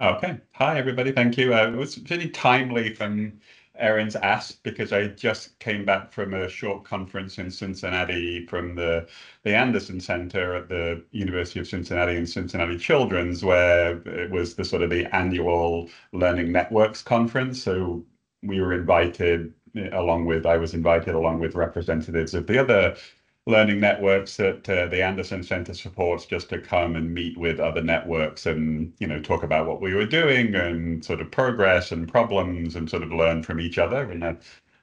Okay. Hi, everybody. Thank you. Uh, it was really timely from Erin's ask because I just came back from a short conference in Cincinnati from the the Anderson Center at the University of Cincinnati and Cincinnati Children's, where it was the sort of the annual Learning Networks conference. So we were invited along with I was invited along with representatives of the other learning networks that uh, the Anderson Center supports just to come and meet with other networks and you know talk about what we were doing and sort of progress and problems and sort of learn from each other in a,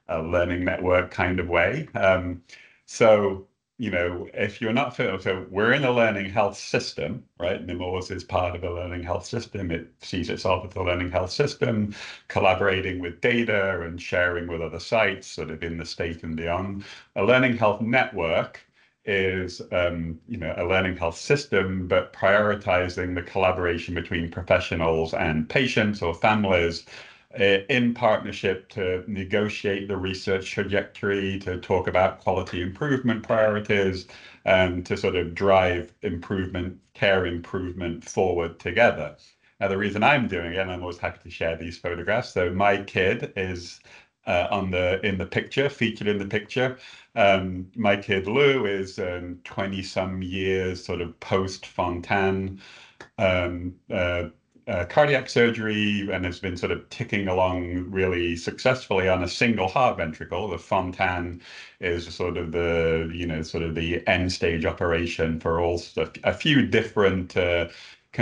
a learning network kind of way. Um, so you know, if you're not familiar, so we're in a learning health system, right? Nemours is part of a learning health system. It sees itself as a learning health system, collaborating with data and sharing with other sites, sort of in the state and beyond. A learning health network is, um, you know, a learning health system, but prioritizing the collaboration between professionals and patients or families in partnership to negotiate the research trajectory, to talk about quality improvement priorities, and to sort of drive improvement, care improvement forward together. Now, the reason I'm doing it, and I'm always happy to share these photographs. So my kid is uh, on the in the picture, featured in the picture. Um, my kid Lou is 20 um, some years sort of post Fontan. Um, uh, uh, cardiac surgery and has been sort of ticking along really successfully on a single heart ventricle. The Fontan is sort of the, you know, sort of the end stage operation for all a few different uh,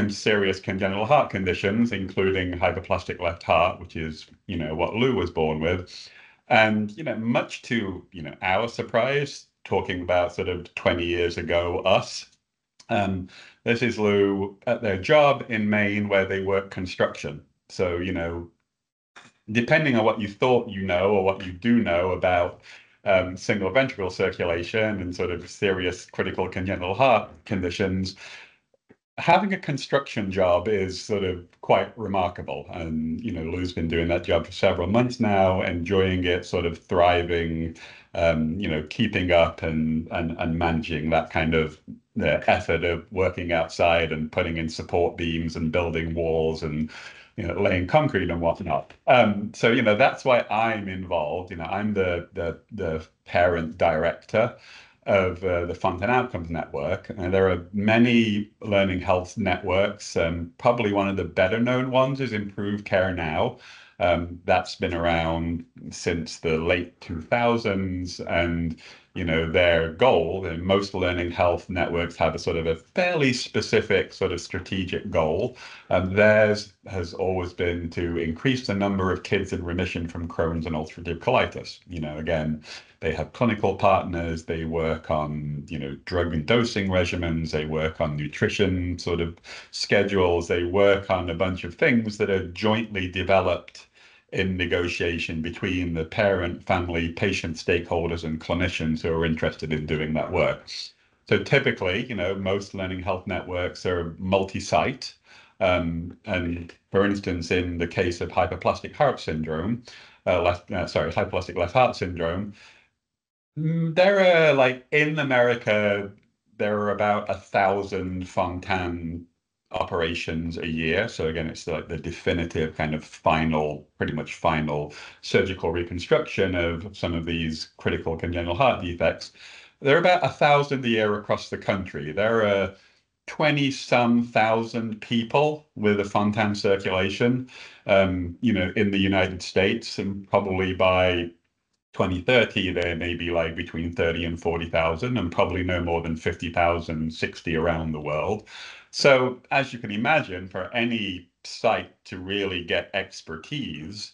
serious congenital heart conditions, including hypoplastic left heart, which is, you know, what Lou was born with. And, you know, much to, you know, our surprise, talking about sort of 20 years ago, us, um, this is Lou at their job in Maine where they work construction. So, you know, depending on what you thought you know or what you do know about um, single ventricle circulation and sort of serious critical congenital heart conditions, having a construction job is sort of quite remarkable. And, you know, Lou's been doing that job for several months now, enjoying it, sort of thriving, um, you know, keeping up and, and, and managing that kind of effort of working outside and putting in support beams and building walls and you know laying concrete and whatnot. Um, so you know that's why I'm involved. You know I'm the the the parent director of uh, the Fontan Outcomes Network. And there are many learning health networks. Um, probably one of the better known ones is Improve Care Now. Um, that's been around since the late 2000s and you know their goal and most learning health networks have a sort of a fairly specific sort of strategic goal and theirs has always been to increase the number of kids in remission from crohn's and ulcerative colitis. You know again they have clinical partners they work on you know drug and dosing regimens they work on nutrition sort of schedules they work on a bunch of things that are jointly developed in negotiation between the parent, family, patient stakeholders, and clinicians who are interested in doing that work. So typically, you know, most learning health networks are multi-site. Um, and for instance, in the case of hypoplastic heart syndrome, uh, left, uh, sorry, hypoplastic left heart syndrome, mm, there are like in America, there are about a thousand Fontan operations a year. So again, it's like the definitive kind of final, pretty much final surgical reconstruction of some of these critical congenital heart defects. There are about a thousand a year across the country. There are 20 some thousand people with a Fontan circulation, um, you know, in the United States, and probably by 2030, there may be like between 30 and 40,000, and probably no more than 50,000, 60 around the world. So, as you can imagine, for any site to really get expertise,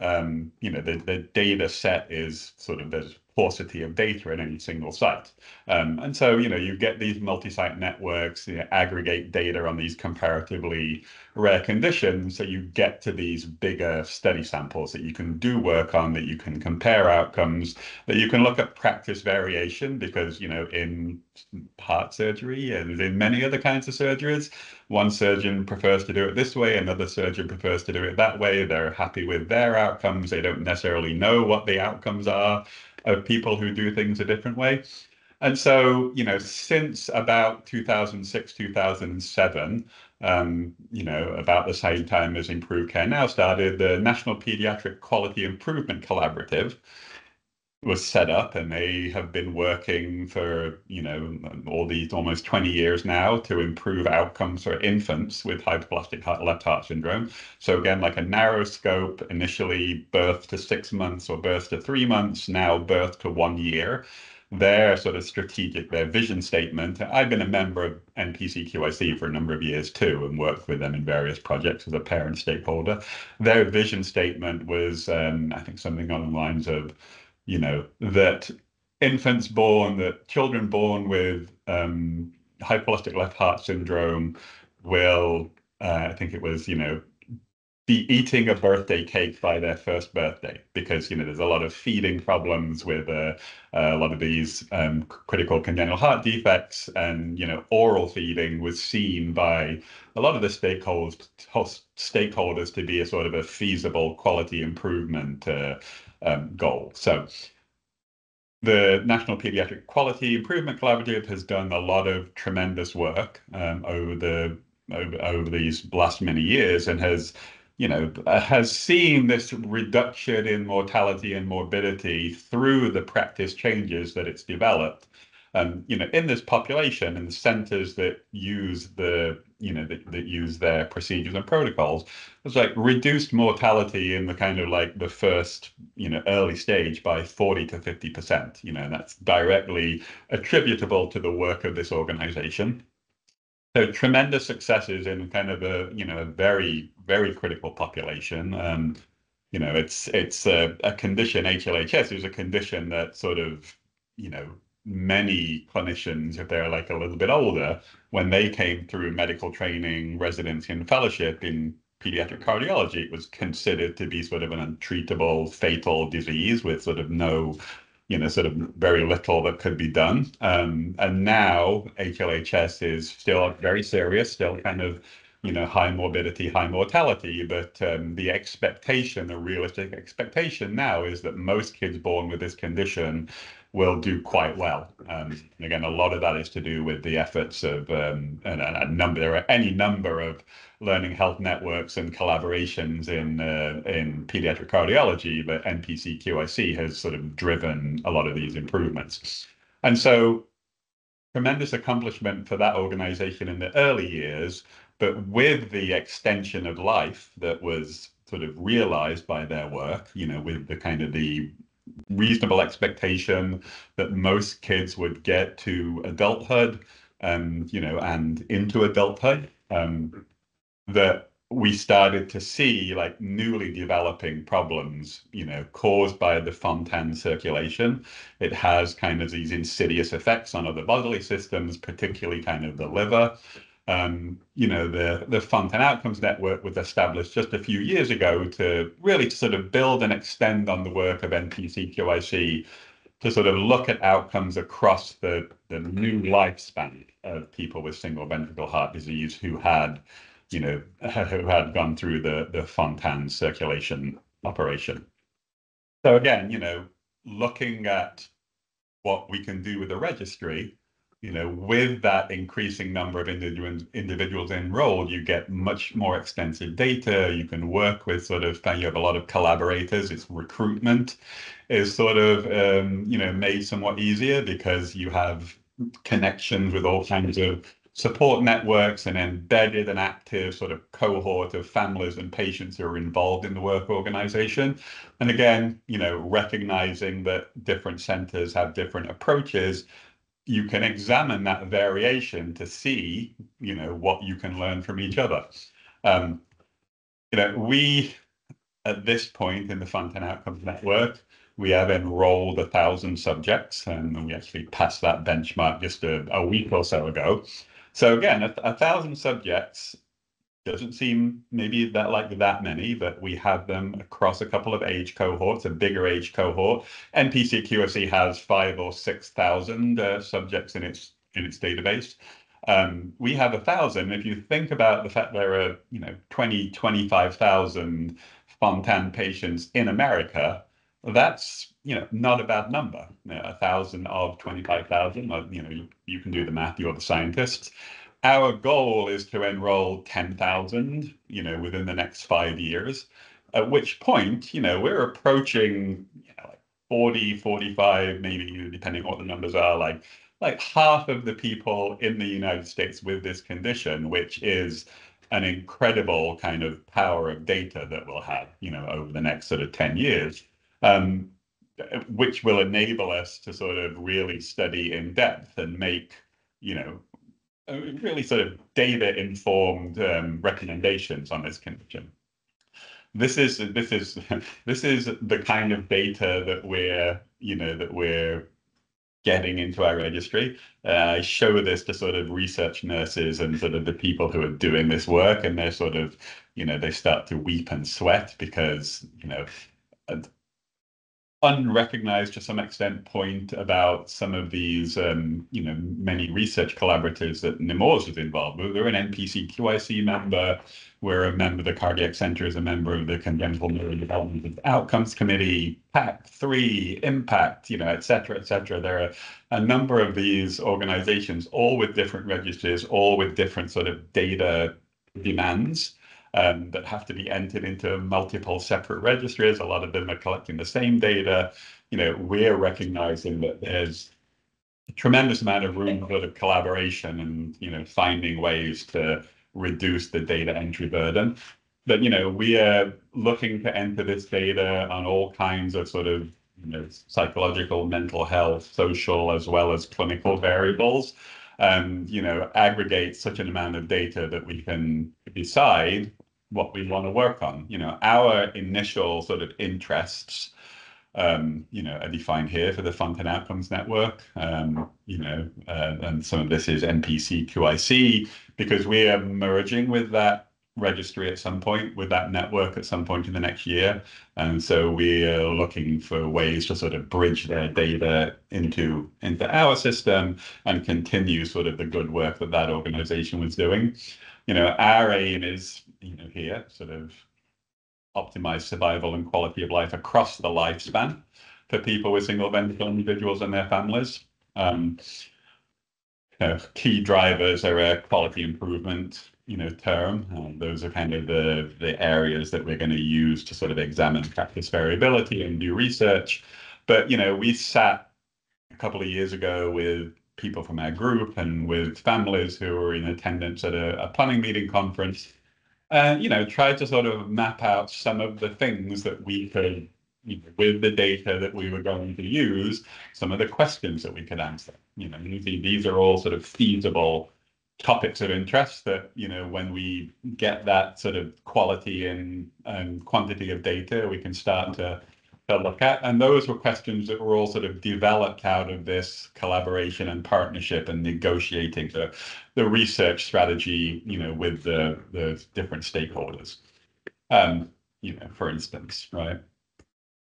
um, you know, the, the data set is sort of there's paucity of data in any single site. Um, and so, you know, you get these multi-site networks, you know, aggregate data on these comparatively rare conditions, so you get to these bigger study samples that you can do work on, that you can compare outcomes, that you can look at practice variation, because, you know, in heart surgery and in many other kinds of surgeries, one surgeon prefers to do it this way, another surgeon prefers to do it that way. They're happy with their outcomes. They don't necessarily know what the outcomes are of people who do things a different way. And so, you know, since about 2006, 2007, um, you know, about the same time as Improve Care Now started, the National Pediatric Quality Improvement Collaborative was set up and they have been working for you know all these almost 20 years now to improve outcomes for infants with hypoplastic left heart syndrome so again like a narrow scope initially birth to six months or birth to three months now birth to one year their sort of strategic, their vision statement. I've been a member of NPCQIC for a number of years too, and worked with them in various projects as a parent stakeholder. Their vision statement was, um, I think, something on the lines of, you know, that infants born, that children born with um, hypoplastic left heart syndrome will, uh, I think it was, you know, be eating a birthday cake by their first birthday because you know there's a lot of feeding problems with uh, a lot of these um, critical congenital heart defects. And you know oral feeding was seen by a lot of the stakeholders stakeholders to be a sort of a feasible quality improvement uh, um, goal so the National Pediatric Quality Improvement Collaborative has done a lot of tremendous work um, over the over, over these last many years and has you know, has seen this reduction in mortality and morbidity through the practice changes that it's developed. Um, you know, in this population and the centers that use the, you know, that, that use their procedures and protocols, it's like reduced mortality in the kind of like the first, you know, early stage by 40 to 50%. You know, that's directly attributable to the work of this organization. So tremendous successes in kind of a you know a very very critical population. Um, you know, it's it's a, a condition HLHS is a condition that sort of you know many clinicians, if they're like a little bit older, when they came through medical training, residency, and fellowship in pediatric cardiology, it was considered to be sort of an untreatable, fatal disease with sort of no you know, sort of very little that could be done. Um, and now HLHS is still very serious, still kind of, you know, high morbidity, high mortality. But um, the expectation, the realistic expectation now is that most kids born with this condition will do quite well. Um, again, a lot of that is to do with the efforts of um, a, a number, there are any number of learning health networks and collaborations in uh, in pediatric cardiology, but NPC QIC has sort of driven a lot of these improvements. And so tremendous accomplishment for that organization in the early years, but with the extension of life that was sort of realized by their work, you know, with the kind of the reasonable expectation that most kids would get to adulthood and you know and into adulthood um, that we started to see like newly developing problems you know caused by the fontan circulation. It has kind of these insidious effects on other bodily systems particularly kind of the liver um, you know, the, the Fontan Outcomes Network was established just a few years ago to really to sort of build and extend on the work of NPCQIC to sort of look at outcomes across the, the new lifespan of people with single ventricle heart disease who had, you know, who had gone through the, the Fontan circulation operation. So again, you know, looking at what we can do with the registry, you know, with that increasing number of individuals enrolled, you get much more extensive data. You can work with sort of, you have a lot of collaborators. It's recruitment is sort of, um, you know, made somewhat easier because you have connections with all kinds of support networks and embedded and active sort of cohort of families and patients who are involved in the work organization. And again, you know, recognizing that different centers have different approaches you can examine that variation to see, you know, what you can learn from each other. Um, you know, we at this point in the Fontan Outcomes Network, we have enrolled a thousand subjects, and we actually passed that benchmark just a, a week or so ago. So again, a, a thousand subjects doesn't seem maybe that like that many, but we have them across a couple of age cohorts, a bigger age cohort. NPC QIC has five or six thousand uh, subjects in its in its database. Um, we have a thousand. If you think about the fact there are, you know, 20, 25,000 Fontan patients in America, that's, you know, not a bad number. You know, a thousand of 25,000, you know, you, you can do the math, you're the scientists. Our goal is to enroll 10,000, you know, within the next five years, at which point, you know, we're approaching, you know, like 40, 45, maybe depending on what the numbers are, like like half of the people in the United States with this condition, which is an incredible kind of power of data that we'll have, you know, over the next sort of 10 years, um, which will enable us to sort of really study in depth and make, you know, really sort of data informed um, recommendations on this condition. This is this is this is the kind of data that we're you know that we're getting into our registry. Uh, I show this to sort of research nurses and sort of the people who are doing this work, and they're sort of, you know, they start to weep and sweat because, you know, unrecognized to some extent point about some of these, um, you know, many research collaboratives that Nemours is involved with. We're an NPC QIC member. We're a member of the Cardiac Center, is a member of the Congenital Neurodevelopment Outcomes Committee, PAC3, Impact, you know, et cetera, et cetera. There are a number of these organizations, all with different registries, all with different sort of data demands um, that have to be entered into multiple separate registries. A lot of them are collecting the same data. You know, we're recognizing that there's a tremendous amount of room for collaboration and, you know, finding ways to reduce the data entry burden. But, you know, we are looking to enter this data on all kinds of sort of you know, psychological, mental health, social, as well as clinical variables. And, you know, aggregate such an amount of data that we can decide what we want to work on. You know, our initial sort of interests, um, you know, are defined here for the Fontan Outcomes Network. Um, you know, uh, and some of this is NPC QIC because we are merging with that registry at some point with that network at some point in the next year. And so we are looking for ways to sort of bridge their data into, into our system and continue sort of the good work that that organization was doing. You know, our aim is you know, here, sort of optimize survival and quality of life across the lifespan for people with single ventricle individuals and their families. Um, you know, key drivers are a quality improvement, you know, term. Um, those are kind of the the areas that we're going to use to sort of examine practice variability and do research. But you know, we sat a couple of years ago with people from our group and with families who were in attendance at a, a planning meeting conference uh, you know, try to sort of map out some of the things that we could, you know, with the data that we were going to use, some of the questions that we could answer. You know, these are all sort of feasible topics of interest that, you know, when we get that sort of quality and, and quantity of data, we can start to to look at. And those were questions that were all sort of developed out of this collaboration and partnership and negotiating the, the research strategy, you know, with the, the different stakeholders. Um, you know, for instance, right?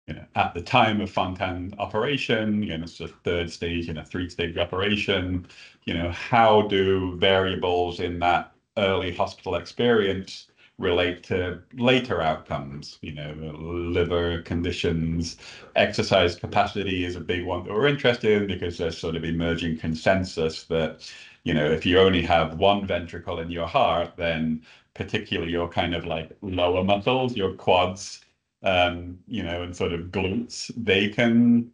You know, at the time of Fontan operation, you know, it's a third stage in a three-stage operation. You know, how do variables in that early hospital experience relate to later outcomes. You know, liver conditions, exercise capacity is a big one that we're interested in because there's sort of emerging consensus that, you know, if you only have one ventricle in your heart, then particularly your kind of like lower muscles, your quads, um, you know, and sort of glutes, they can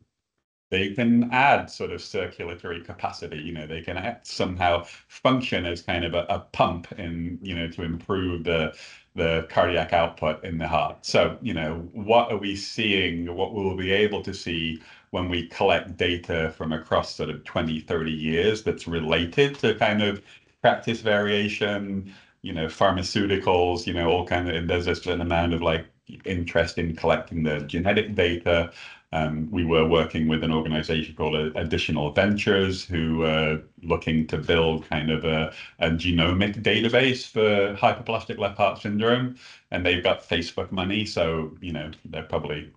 they can add sort of circulatory capacity you know they can somehow function as kind of a, a pump in you know to improve the the cardiac output in the heart. So, you know, what are we seeing? What we'll be able to see when we collect data from across sort of 20, 30 years that's related to kind of practice variation, you know, pharmaceuticals, you know, all kind of, and there's just an amount of like interest in collecting the genetic data um, we were working with an organization called Additional Ventures, who are looking to build kind of a, a genomic database for hypoplastic left heart syndrome. And they've got Facebook money, so you know they're probably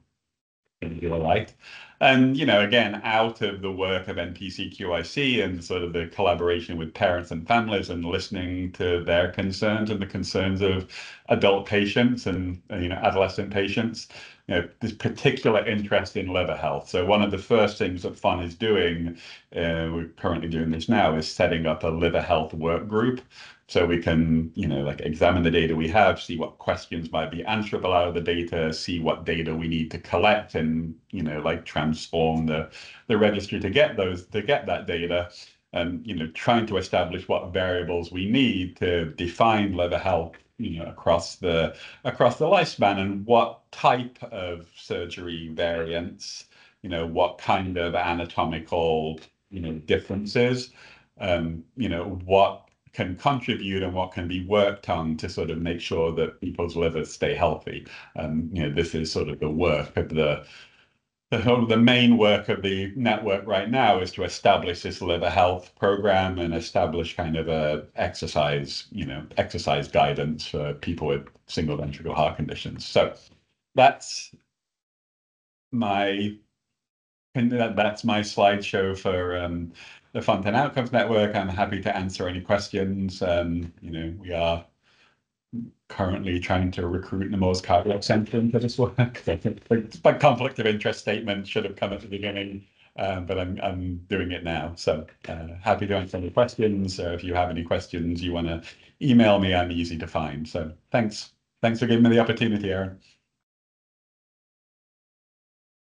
all right. and you know, again, out of the work of NPCQIC and sort of the collaboration with parents and families and listening to their concerns and the concerns of adult patients and you know adolescent patients, you know, this particular interest in liver health. So one of the first things that FON is doing, uh, we're currently doing this now, is setting up a liver health work group so we can, you know, like examine the data we have, see what questions might be answerable out of the data, see what data we need to collect and, you know, like transform the, the registry to get those, to get that data and, you know, trying to establish what variables we need to define liver health you know across the across the lifespan and what type of surgery variants you know what kind of anatomical you know differences um you know what can contribute and what can be worked on to sort of make sure that people's livers stay healthy. And you know this is sort of the work of the the, the main work of the network right now is to establish this liver health program and establish kind of a exercise, you know, exercise guidance for people with single ventricle heart conditions. So that's my that's my slideshow for um, the Fontan Outcomes Network. I'm happy to answer any questions. Um, you know, we are currently trying to recruit the most cardiac center into this work. My conflict of interest statement should have come at the beginning, um, but I'm I'm doing it now. So uh, happy to answer any questions. Uh, if you have any questions you want to email me, I'm easy to find. So thanks. Thanks for giving me the opportunity, Aaron.